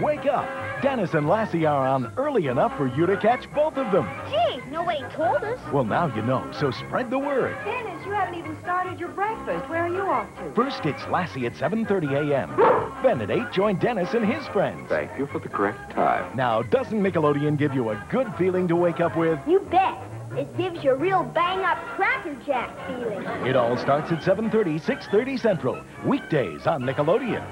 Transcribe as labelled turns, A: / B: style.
A: Wake up! Dennis and Lassie are on early enough for you to catch both of them.
B: Gee, nobody told us.
A: Well, now you know, so spread the word.
C: Dennis, you haven't even started your breakfast. Where are you off to?
A: First, it's Lassie at 7.30 a.m. Then at 8, join Dennis and his friends.
D: Thank you for the correct time.
A: Now, doesn't Nickelodeon give you a good feeling to wake up with?
B: You bet. It gives you a real bang-up Cracker Jack feeling.
A: It all starts at 7.30, 6.30 Central. Weekdays on Nickelodeon.